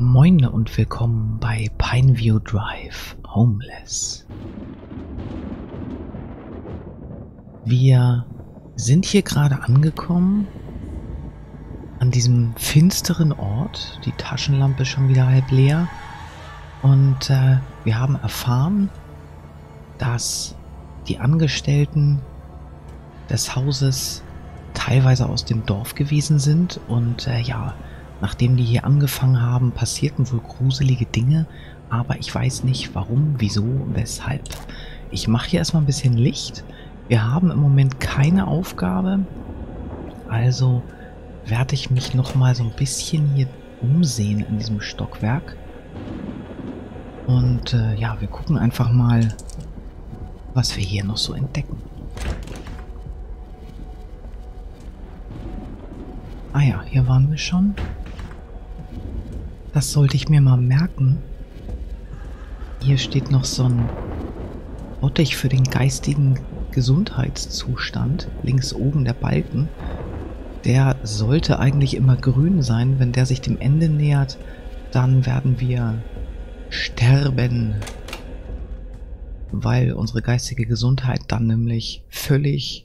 Moin und willkommen bei Pineview Drive Homeless. Wir sind hier gerade angekommen an diesem finsteren Ort. Die Taschenlampe ist schon wieder halb leer. Und äh, wir haben erfahren, dass die Angestellten des Hauses teilweise aus dem Dorf gewesen sind. Und äh, ja, nachdem die hier angefangen haben, passierten wohl gruselige Dinge. Aber ich weiß nicht warum, wieso, weshalb. Ich mache hier erstmal ein bisschen Licht. Wir haben im Moment keine Aufgabe. Also werde ich mich nochmal so ein bisschen hier umsehen in diesem Stockwerk. Und äh, ja, wir gucken einfach mal, was wir hier noch so entdecken. Ah ja, hier waren wir schon. Das sollte ich mir mal merken. Hier steht noch so ein Bottich für den geistigen Gesundheitszustand. Links oben der Balken. Der sollte eigentlich immer grün sein. Wenn der sich dem Ende nähert, dann werden wir sterben. Weil unsere geistige Gesundheit dann nämlich völlig,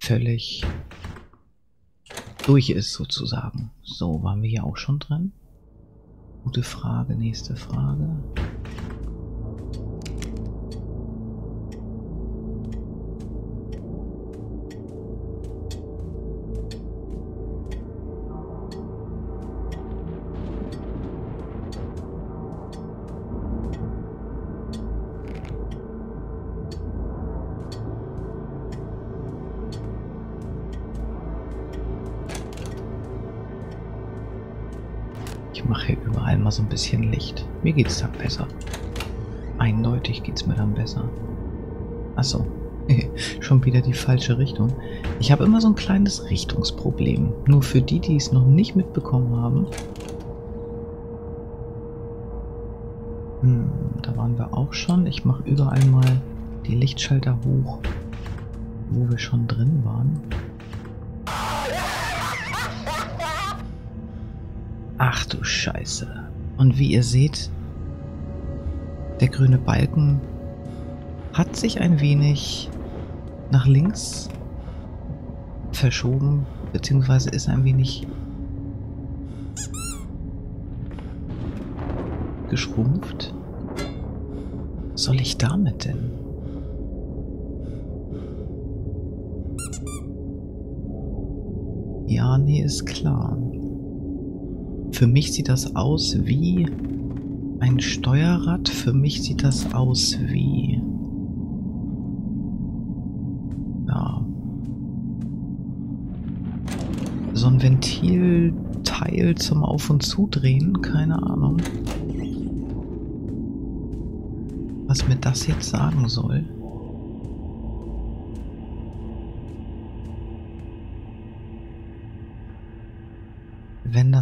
völlig durch ist sozusagen. So, waren wir hier auch schon dran? Gute Frage, nächste Frage. Mal so ein bisschen Licht. Mir geht's dann besser. Eindeutig geht's mir dann besser. Achso, schon wieder die falsche Richtung. Ich habe immer so ein kleines Richtungsproblem. Nur für die, die es noch nicht mitbekommen haben. Hm, da waren wir auch schon. Ich mache überall mal die Lichtschalter hoch, wo wir schon drin waren. Ach du Scheiße. Und wie ihr seht, der grüne Balken hat sich ein wenig nach links verschoben, beziehungsweise ist ein wenig geschrumpft. Was soll ich damit denn? Ja, nee, ist klar. Für mich sieht das aus wie ein Steuerrad. Für mich sieht das aus wie... Ja. So ein Ventilteil zum Auf- und Zudrehen. Keine Ahnung. Was mir das jetzt sagen soll.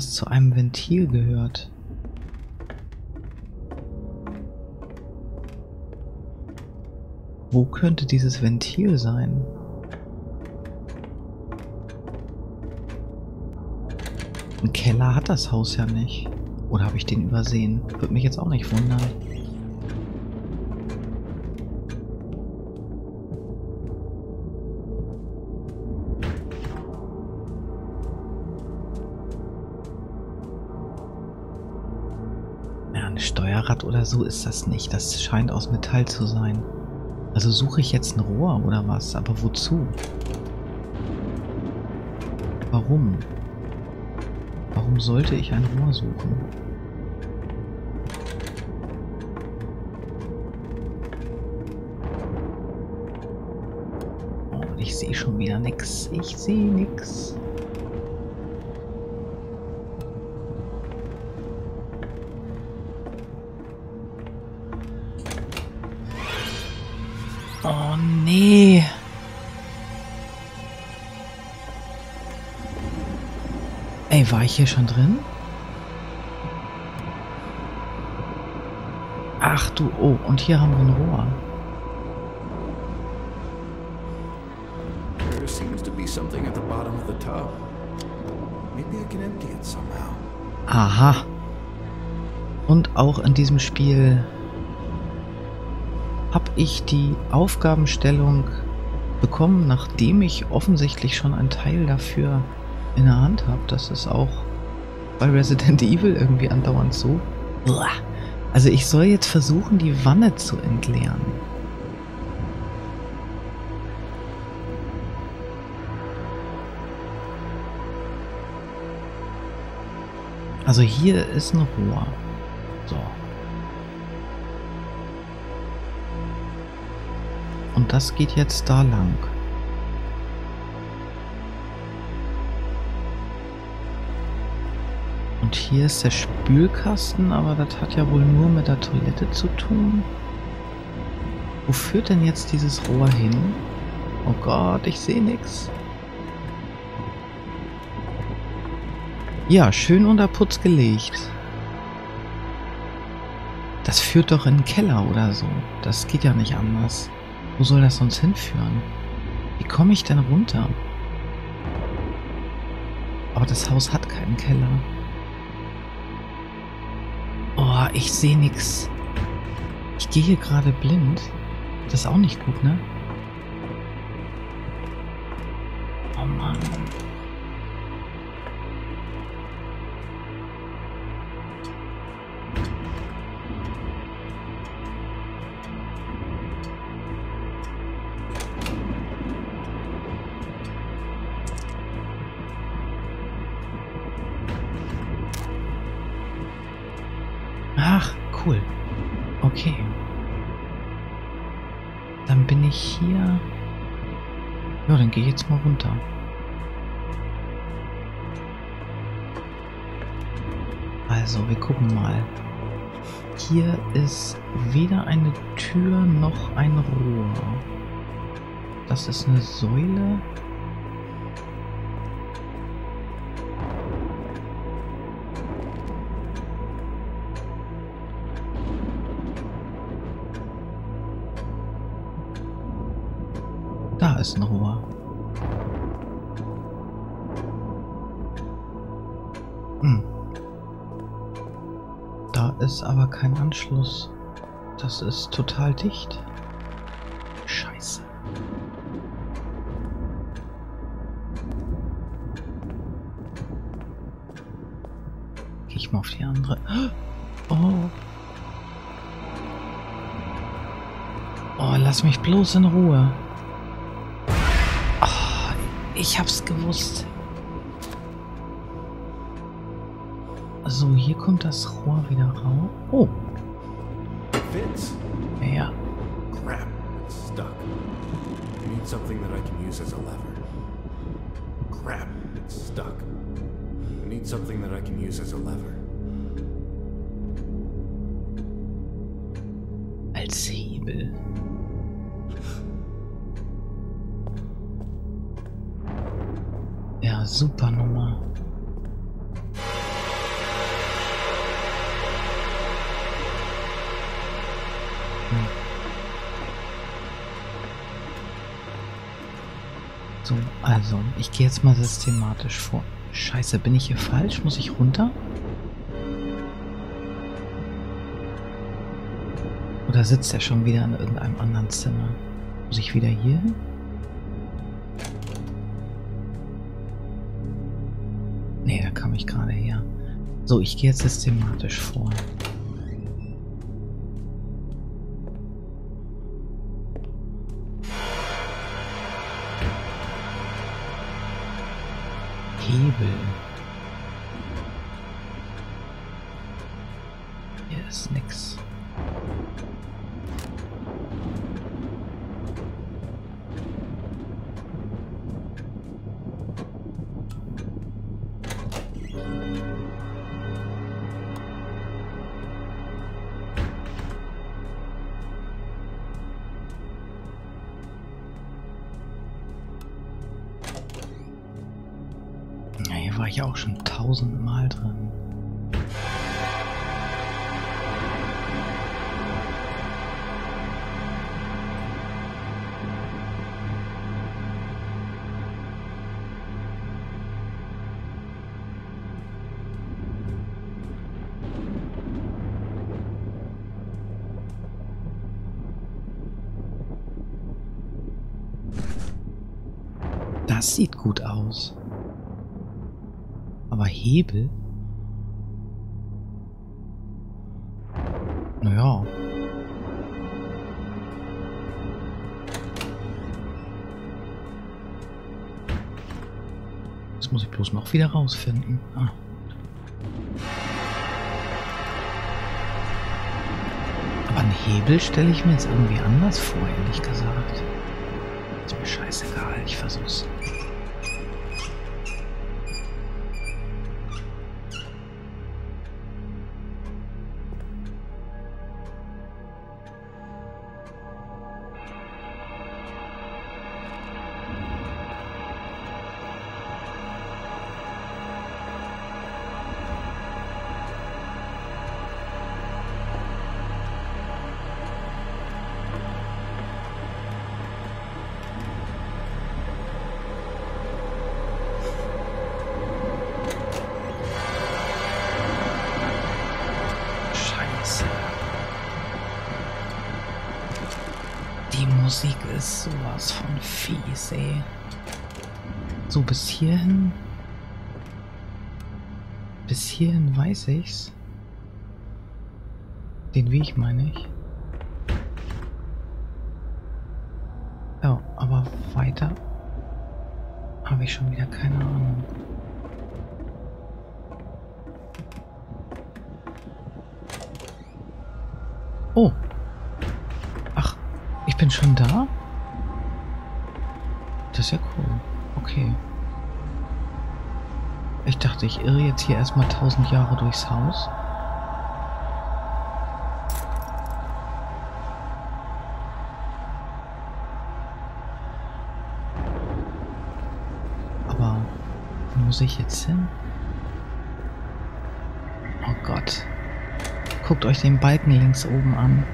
Das zu einem Ventil gehört. Wo könnte dieses Ventil sein? Ein Keller hat das Haus ja nicht. Oder habe ich den übersehen? Würde mich jetzt auch nicht wundern. Steuerrad oder so ist das nicht. Das scheint aus Metall zu sein. Also suche ich jetzt ein Rohr oder was? Aber wozu? Warum? Warum sollte ich ein Rohr suchen? Oh, ich sehe schon wieder nix. Ich sehe nix. Nee. Ey, war ich hier schon drin? Ach du, oh, und hier haben wir ein Rohr. There seems to be something at the bottom of the tub. Maybe I can empty it somehow. Aha. Und auch in diesem Spiel ich die Aufgabenstellung bekommen, nachdem ich offensichtlich schon einen Teil dafür in der Hand habe. Das ist auch bei Resident Evil irgendwie andauernd so. Also ich soll jetzt versuchen, die Wanne zu entleeren. Also hier ist ein Rohr. So. Und das geht jetzt da lang. Und hier ist der Spülkasten, aber das hat ja wohl nur mit der Toilette zu tun. Wo führt denn jetzt dieses Rohr hin? Oh Gott, ich sehe nichts. Ja, schön unter Putz gelegt. Das führt doch in den Keller oder so. Das geht ja nicht anders. Wo soll das sonst hinführen? Wie komme ich denn runter? Aber das Haus hat keinen Keller. Oh, ich sehe nichts. Ich gehe hier gerade blind. Das ist auch nicht gut, ne? Oh Mann. Cool. Okay. Dann bin ich hier. Ja, dann gehe ich jetzt mal runter. Also, wir gucken mal. Hier ist weder eine Tür noch ein Rohr. Das ist eine Säule. Ist aber kein Anschluss. Das ist total dicht. Scheiße. Geh ich mal auf die andere. Oh. Oh, lass mich bloß in Ruhe. Oh, ich hab's gewusst. So, hier kommt das Rohr wieder raus. Oh, It fits. ja. Crap, it's stuck. I need something that I can use as a lever. Crap, it's stuck. I need something that I can use as a lever. Als Hebel. Ja, super Nummer. Also, ich gehe jetzt mal systematisch vor. Scheiße, bin ich hier falsch? Muss ich runter? Oder sitzt er schon wieder in irgendeinem anderen Zimmer? Muss ich wieder hier hin? Nee, da kam ich gerade her. So, ich gehe jetzt systematisch vor. Hebel. Hier ist nix. tausendmal drin. Das sieht gut aus. Hebel? Naja. Das muss ich bloß noch wieder rausfinden. Ah. Aber einen Hebel stelle ich mir jetzt irgendwie anders vor, ehrlich gesagt. Ist mir scheißegal, ich versuch's. Ist sowas von fies, ey. So, bis hierhin. Bis hierhin weiß ich's. Den Weg meine ich. Ja, aber weiter habe ich schon wieder keine Ahnung. Oh. Ach, ich bin schon da? Das ist ja cool. Okay. Ich dachte, ich irre jetzt hier erstmal tausend Jahre durchs Haus. Aber wo muss ich jetzt hin? Oh Gott. Guckt euch den Balken links oben an.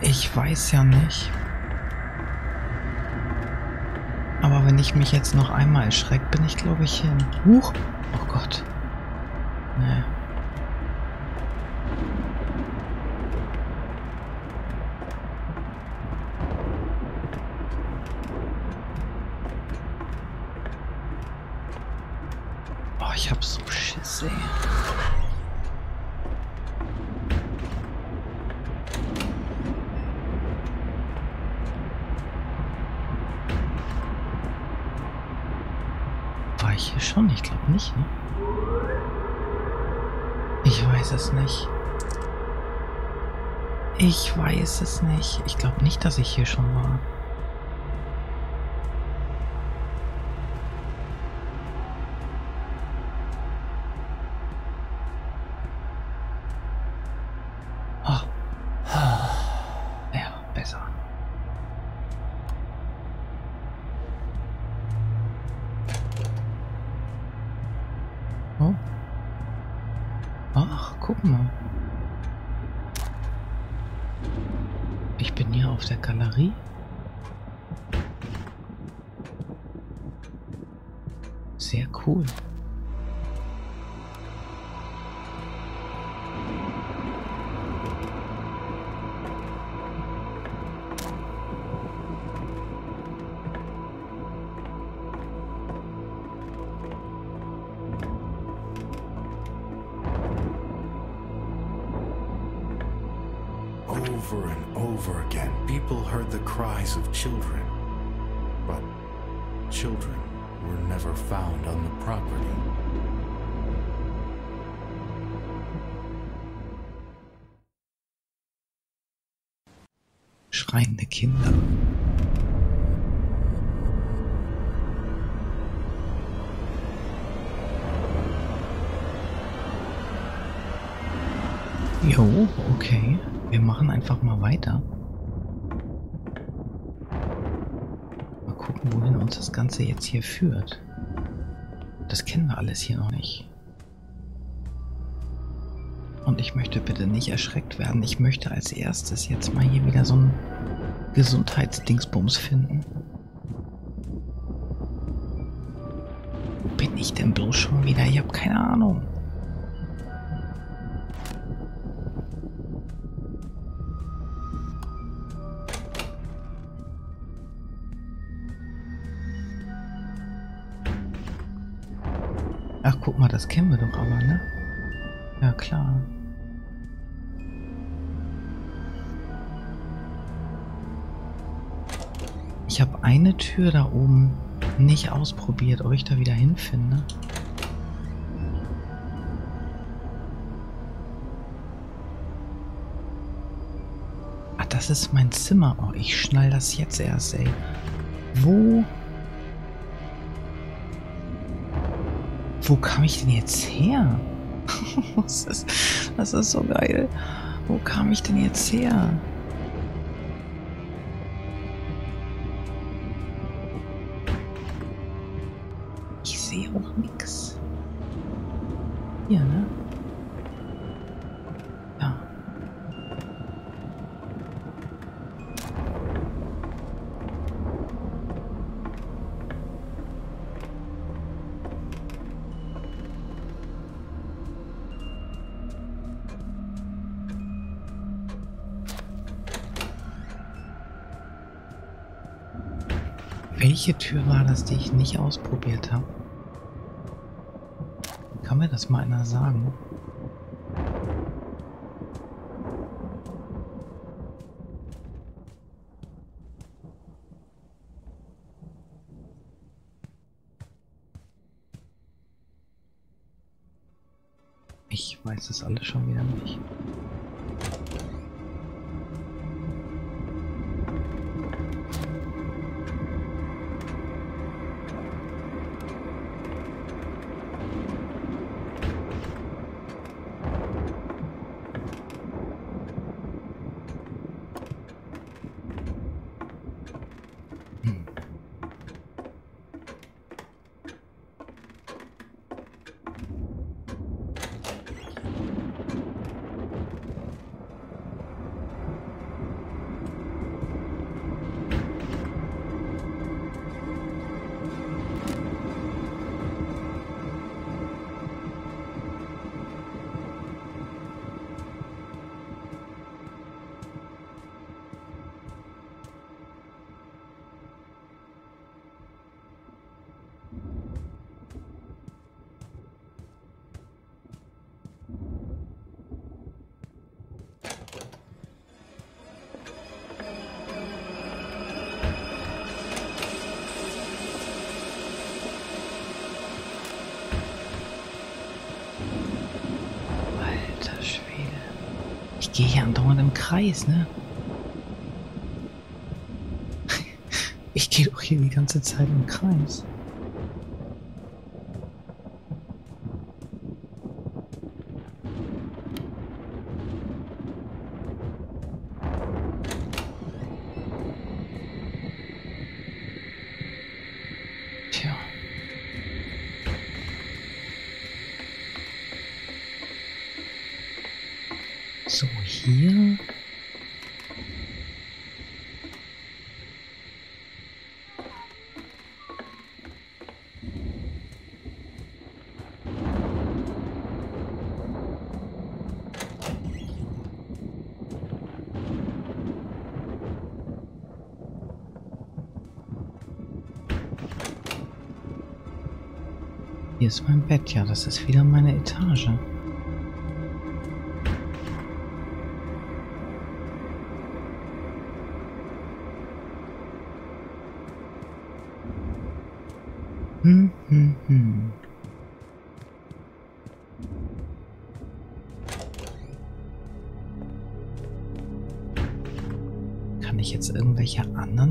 Ich weiß ja nicht. Aber wenn ich mich jetzt noch einmal erschreckt, bin ich glaube ich hin. Huch! Oh Gott. Nee. Oh, ich hab so Schiss, ey. War ich hier schon? Ich glaube nicht, ne? Ich weiß es nicht. Ich weiß es nicht. Ich glaube nicht, dass ich hier schon war. Jo, okay. Wir machen einfach mal weiter. Mal gucken, wohin uns das Ganze jetzt hier führt. Das kennen wir alles hier noch nicht. Und ich möchte bitte nicht erschreckt werden. Ich möchte als erstes jetzt mal hier wieder so ein Gesundheitsdingsbums finden. Wo bin ich denn bloß schon wieder? Ich habe keine Ahnung. Mal, das kennen wir doch aber, ne? Ja, klar. Ich habe eine Tür da oben nicht ausprobiert, ob ich da wieder hinfinde. Ah, das ist mein Zimmer. Oh, ich schnall das jetzt erst, ey. Wo Wo kam ich denn jetzt her? das, ist, das ist so geil. Wo kam ich denn jetzt her? Ich sehe auch nichts. Hier, ne? Welche Tür war das, die ich nicht ausprobiert habe? Kann mir das mal einer sagen? Andauernd im Kreis, ne? Ich gehe doch hier die ganze Zeit im Kreis. Hier ist mein Bett. Ja, das ist wieder meine Etage.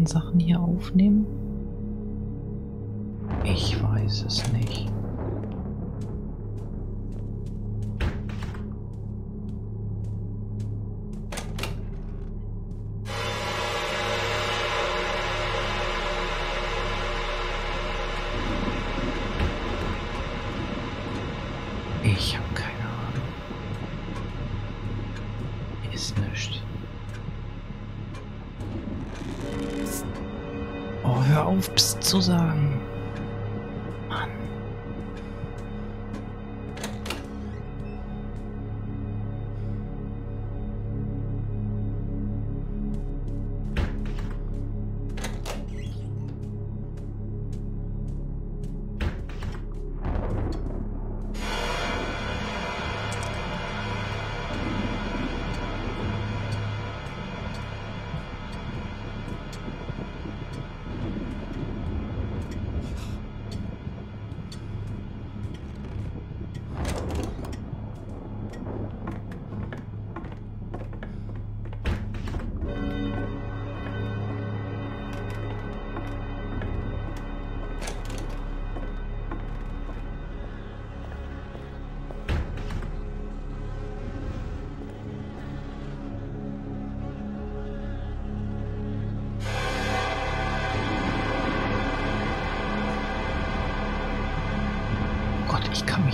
Sachen hier aufnehmen? Ich weiß es nicht. Zu sagen.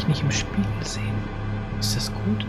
Mich nicht im Spiegel sehen. Ist das gut?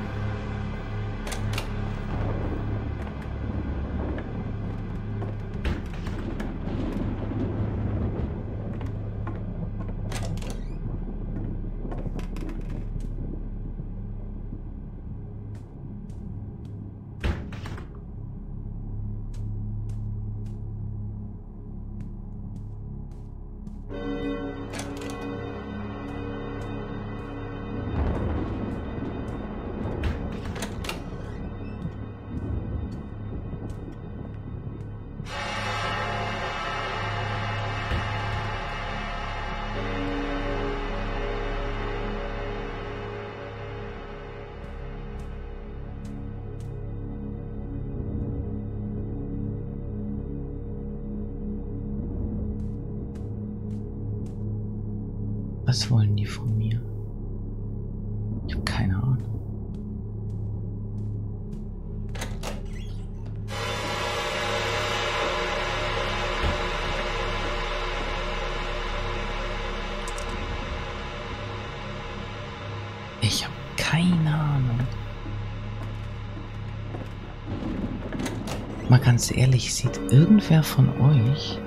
Mal ganz ehrlich, sieht irgendwer von euch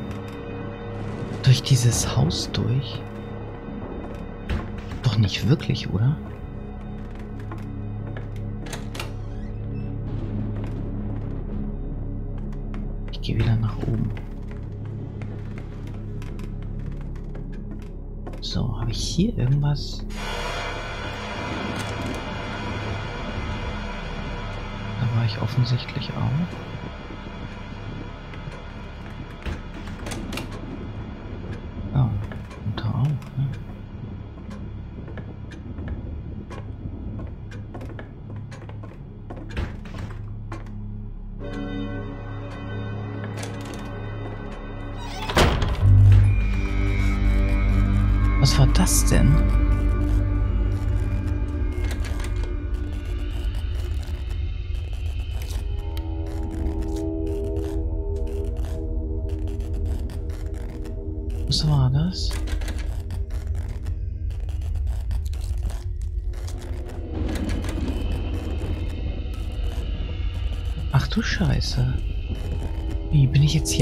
durch dieses Haus durch? Doch nicht wirklich, oder? Ich gehe wieder nach oben. So, habe ich hier irgendwas? Da war ich offensichtlich auch.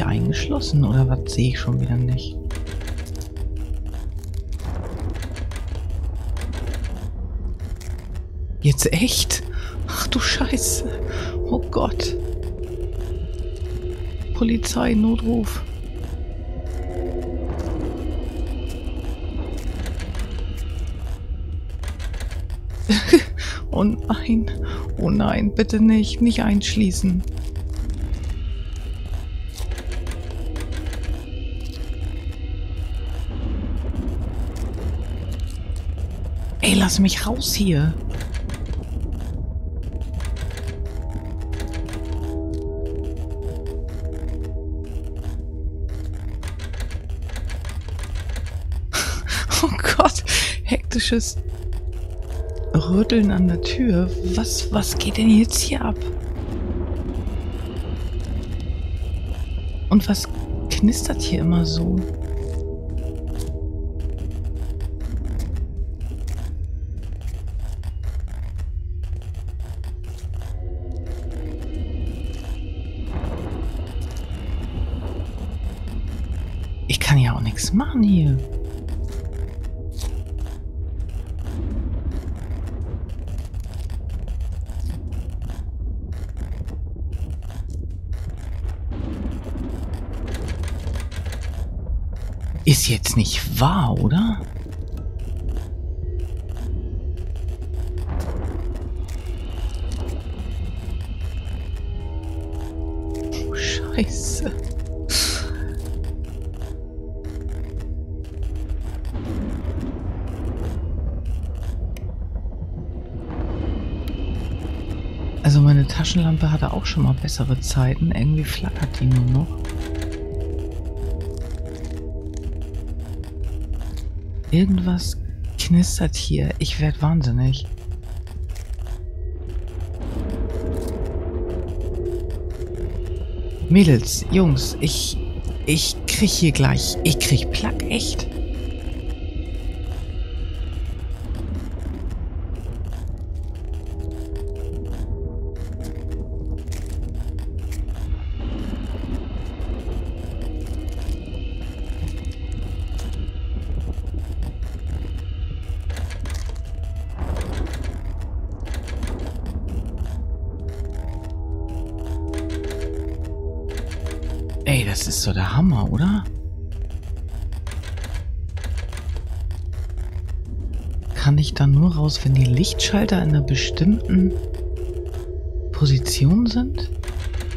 Eingeschlossen oder was sehe ich schon wieder nicht? Jetzt echt? Ach du Scheiße. Oh Gott. Polizei, Notruf. oh nein. Oh nein, bitte nicht. Nicht einschließen. Lass mich raus hier. Oh Gott, hektisches Rütteln an der Tür. Was, was geht denn jetzt hier ab? Und was knistert hier immer so? Ist jetzt nicht wahr, oder? Oh, Scheiße. Also meine Taschenlampe hatte auch schon mal bessere Zeiten. Irgendwie flackert die nur noch. Irgendwas knistert hier. Ich werde wahnsinnig. Mädels, Jungs, ich ich krieg hier gleich, ich krieg Plack, echt. Das ist so der Hammer, oder? Kann ich dann nur raus, wenn die Lichtschalter in einer bestimmten Position sind?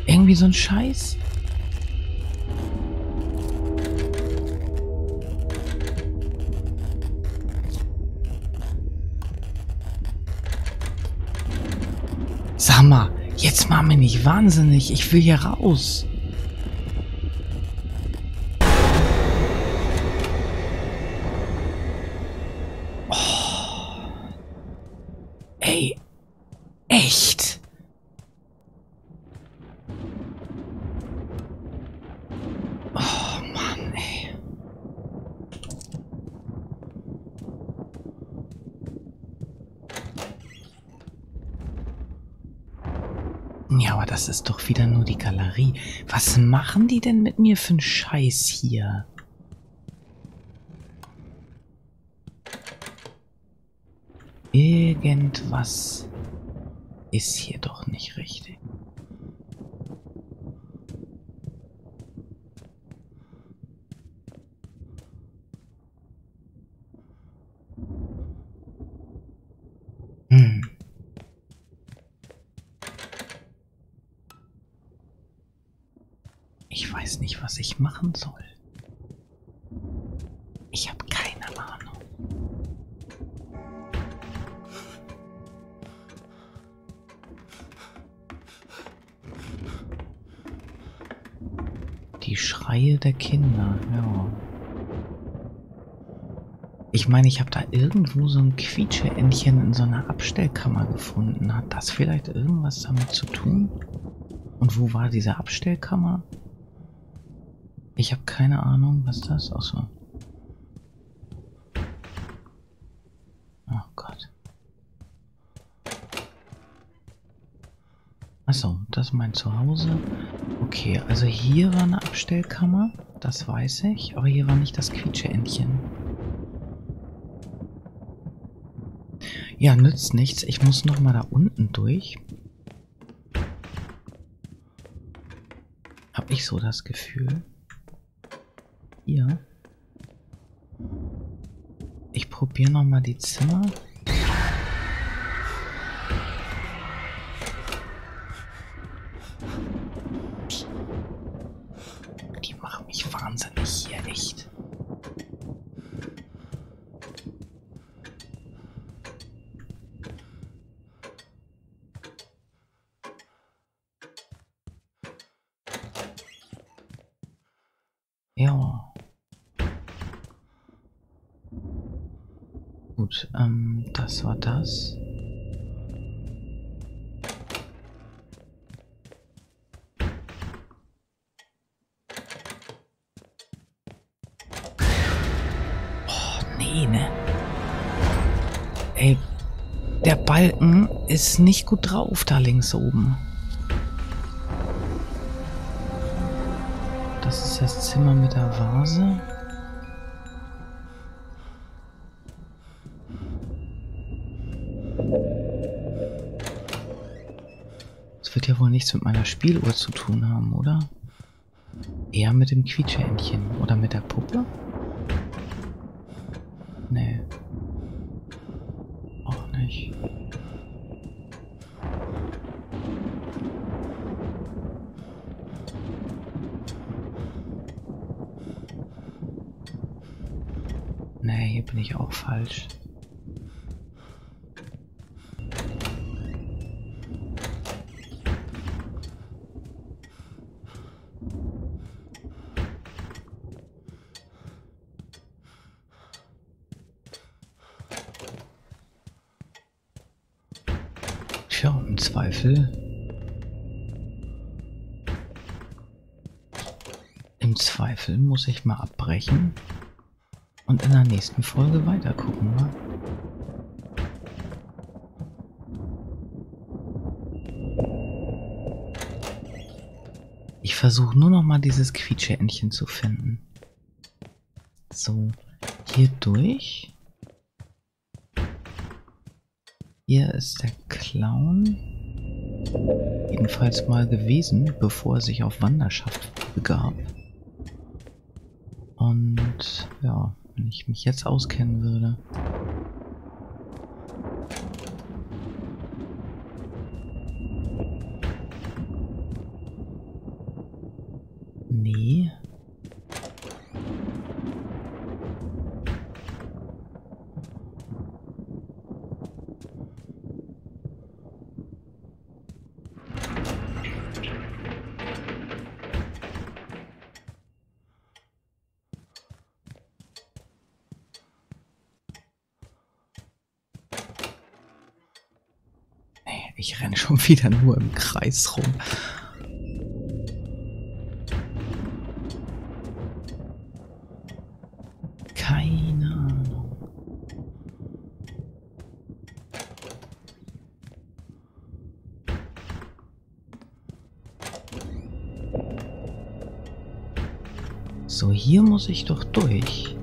Irgendwie so ein Scheiß? Sag mal, jetzt mach mich nicht wahnsinnig. Ich will hier raus. Machen die denn mit mir für einen Scheiß hier? Irgendwas ist hier doch nicht richtig. Ich weiß nicht, was ich machen soll. Ich habe keine Ahnung. Die Schreie der Kinder, ja. Ich meine, ich habe da irgendwo so ein Quietscheentchen in so einer Abstellkammer gefunden. Hat das vielleicht irgendwas damit zu tun? Und wo war diese Abstellkammer? Ich habe keine Ahnung, was das... Achso. Oh Gott. Achso, das ist mein Zuhause. Okay, also hier war eine Abstellkammer. Das weiß ich. Aber hier war nicht das Quietscheentchen. Ja, nützt nichts. Ich muss noch mal da unten durch. Hab ich so das Gefühl. Hier. Ich probiere noch mal die Zimmer. Ist nicht gut drauf da links oben. Das ist das Zimmer mit der Vase. Das wird ja wohl nichts mit meiner Spieluhr zu tun haben, oder? Eher mit dem Quietscheentchen. Oder mit der Puppe? Nee. Auch nicht. Bin ich auch falsch. Tja, im Zweifel. Im Zweifel muss ich mal abbrechen und in der nächsten Folge weiter gucken. Ne? Ich versuche nur noch mal dieses Quietscheentchen zu finden. So, hier durch. Hier ist der Clown. Jedenfalls mal gewesen, bevor er sich auf Wanderschaft begab. Ich mich jetzt auskennen würde. Nee. Nee, Ich renne schon wieder nur im Kreis rum. Keine Ahnung. So, hier muss ich doch durch.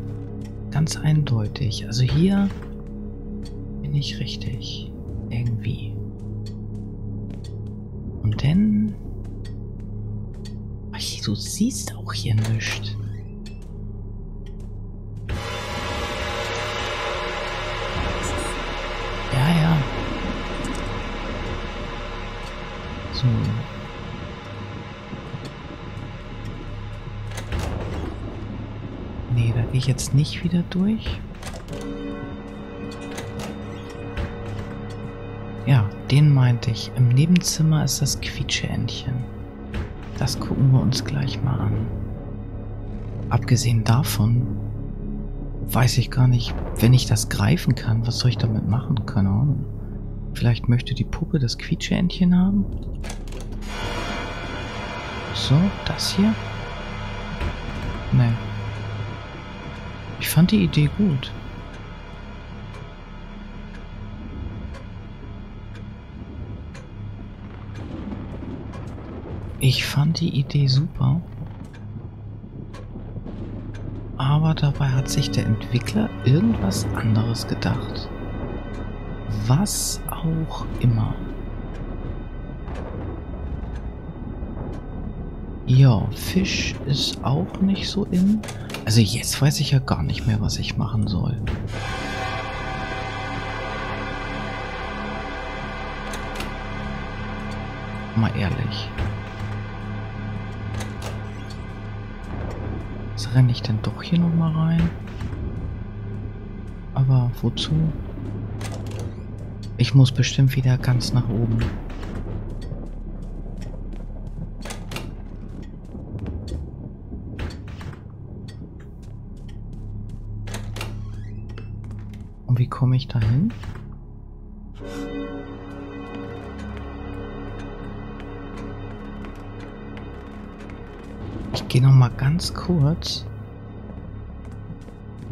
Ganz eindeutig. Also hier bin ich richtig. Irgendwie. Dann... Ach, du siehst auch hier nichts. Ja, ja. So. Nee, da gehe ich jetzt nicht wieder durch. Den meinte ich. Im Nebenzimmer ist das Quietscheentchen. Das gucken wir uns gleich mal an. Abgesehen davon weiß ich gar nicht, wenn ich das greifen kann, was soll ich damit machen? Keine Ahnung. Vielleicht möchte die Puppe das Quietscheentchen haben? So, das hier? Nee. Ich fand die Idee gut. Ich fand die Idee super. Aber dabei hat sich der Entwickler irgendwas anderes gedacht. Was auch immer. Ja, Fisch ist auch nicht so in. Also jetzt weiß ich ja gar nicht mehr, was ich machen soll. Mal ehrlich. Renne ich denn doch hier nochmal rein. Aber wozu? Ich muss bestimmt wieder ganz nach oben. Und wie komme ich dahin? Ich gehe noch mal ganz kurz.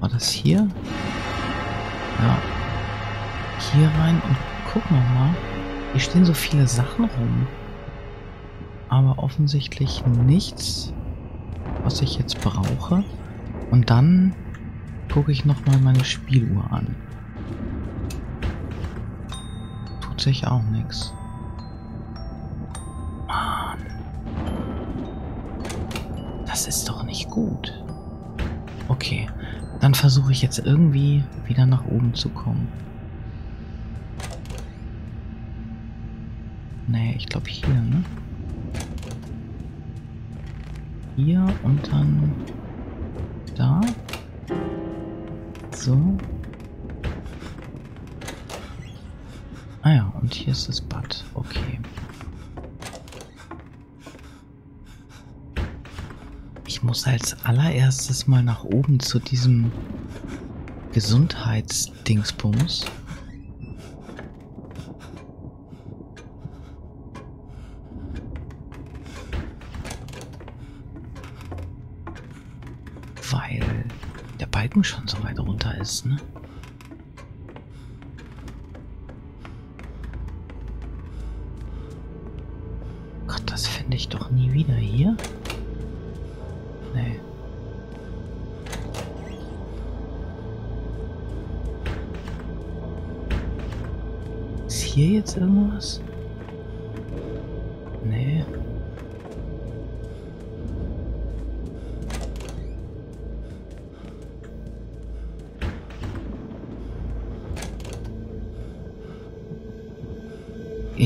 War das hier? Ja. Hier rein und guck noch mal. Hier stehen so viele Sachen rum. Aber offensichtlich nichts, was ich jetzt brauche. Und dann gucke ich noch mal meine Spieluhr an. Tut sich auch nichts. Das ist doch nicht gut. Okay, dann versuche ich jetzt irgendwie wieder nach oben zu kommen. Nee, ich glaube hier, ne? Hier und dann da. So. Ah ja, und hier ist das Bad. Okay. Ich muss als allererstes mal nach oben zu diesem Gesundheitsdingsbums.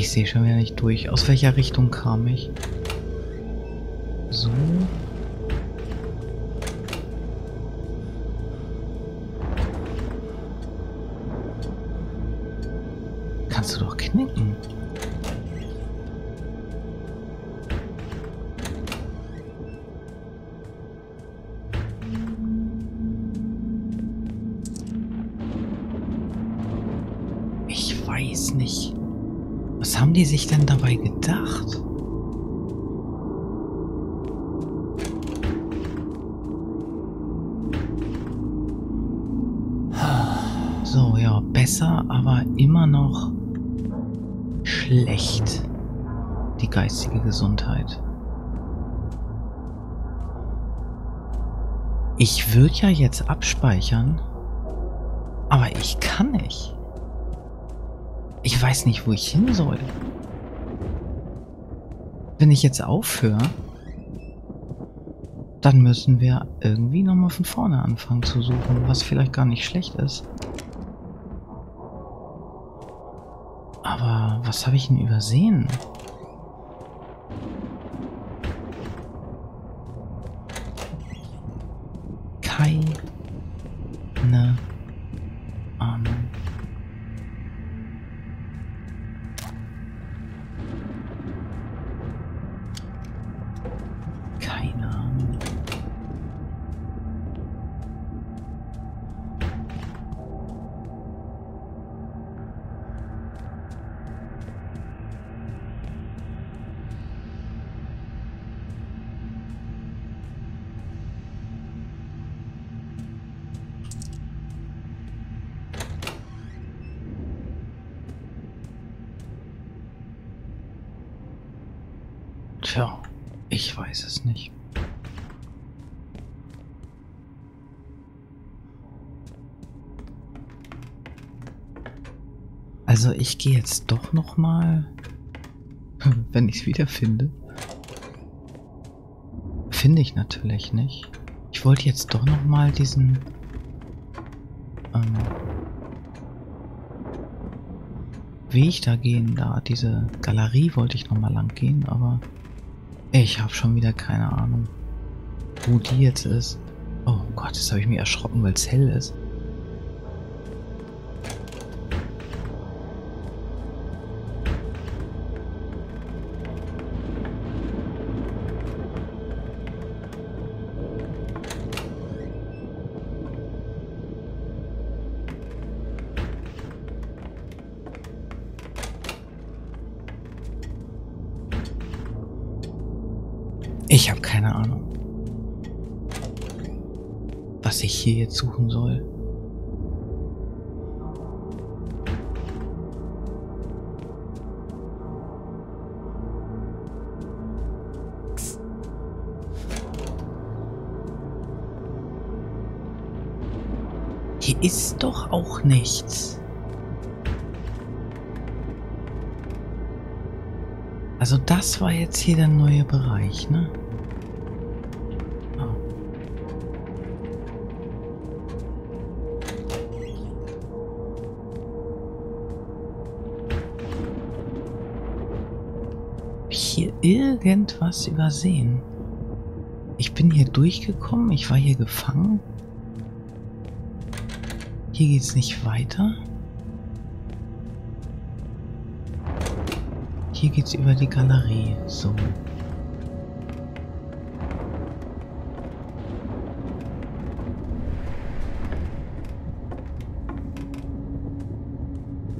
Ich sehe schon wieder nicht durch. Aus welcher Richtung kam ich? So. Kannst du doch knicken. Ich weiß nicht. Haben die sich denn dabei gedacht? So, ja, besser, aber immer noch schlecht. Die geistige Gesundheit. Ich würde ja jetzt abspeichern, aber ich kann nicht. Ich weiß nicht, wo ich hin soll. Wenn ich jetzt aufhöre, dann müssen wir irgendwie nochmal von vorne anfangen zu suchen, was vielleicht gar nicht schlecht ist. Aber was habe ich denn übersehen? Ich weiß es nicht. Also ich gehe jetzt doch noch mal, wenn ich es wieder finde. Finde ich natürlich nicht. Ich wollte jetzt doch noch mal diesen ähm, Weg da gehen, da diese Galerie wollte ich noch mal lang gehen, aber ich habe schon wieder keine Ahnung, wo die jetzt ist. Oh Gott, jetzt habe ich mich erschrocken, weil es hell ist. Ich habe keine Ahnung, was ich hier jetzt suchen soll. Hier ist doch auch nichts. Also das war jetzt hier der neue Bereich, ne? Irgendwas übersehen? Ich bin hier durchgekommen, ich war hier gefangen. Hier geht's nicht weiter. Hier geht's über die Galerie. So.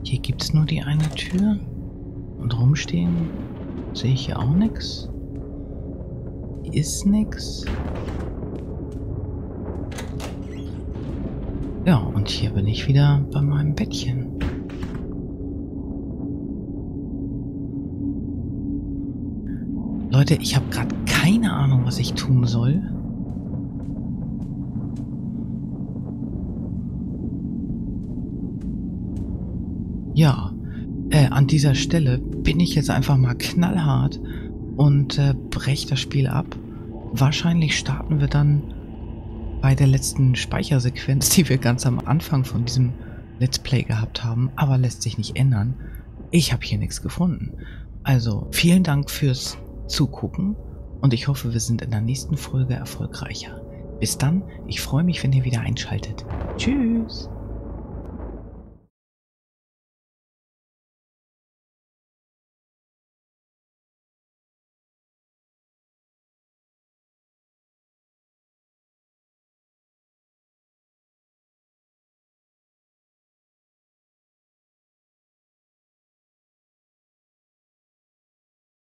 Hier gibt's nur die eine Tür. Und rumstehen sehe ich hier auch nichts. Ist nichts. Ja, und hier bin ich wieder bei meinem Bettchen. Leute, ich habe gerade keine Ahnung, was ich tun soll. Ja, äh, dieser Stelle bin ich jetzt einfach mal knallhart und äh, breche das Spiel ab. Wahrscheinlich starten wir dann bei der letzten Speichersequenz, die wir ganz am Anfang von diesem Let's Play gehabt haben, aber lässt sich nicht ändern. ich habe hier nichts gefunden. Also vielen Dank fürs Zugucken und ich hoffe, wir sind in der nächsten Folge erfolgreicher. Bis dann, ich freue mich, wenn ihr wieder einschaltet. Tschüss.